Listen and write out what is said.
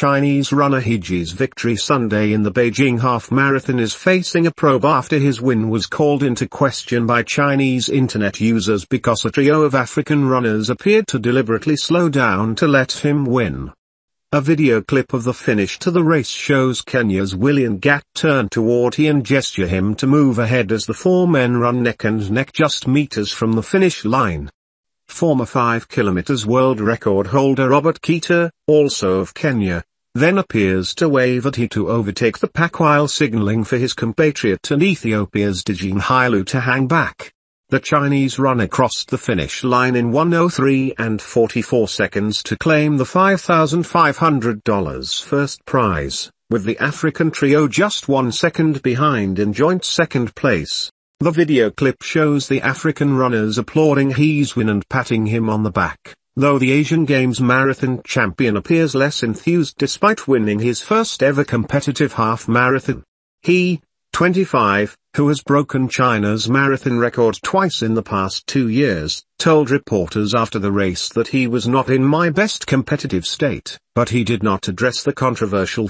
Chinese runner He Jie's victory Sunday in the Beijing Half Marathon is facing a probe after his win was called into question by Chinese internet users because a trio of African runners appeared to deliberately slow down to let him win. A video clip of the finish to the race shows Kenya's Willy Mnangat turn toward he and gesture him to move ahead as the four men run neck and neck just meters from the finish line. Former 5 km world record holder Robert Keter, also of Kenya, then appears to wave at he to overtake the pack while signaling for his compatriot and Ethiopia's Dejene Hailu to hang back. The Chinese runner crossed the finish line in 103 and 44 seconds to claim the $5,500 first prize, with the African trio just one second behind in joint second place. The video clip shows the African runners applauding his win and patting him on the back, though the Asian Games marathon champion appears less enthused despite winning his first ever competitive half marathon. He, 25, who has broken China's marathon record twice in the past two years, told reporters after the race that he was not in my best competitive state, but he did not address the controversial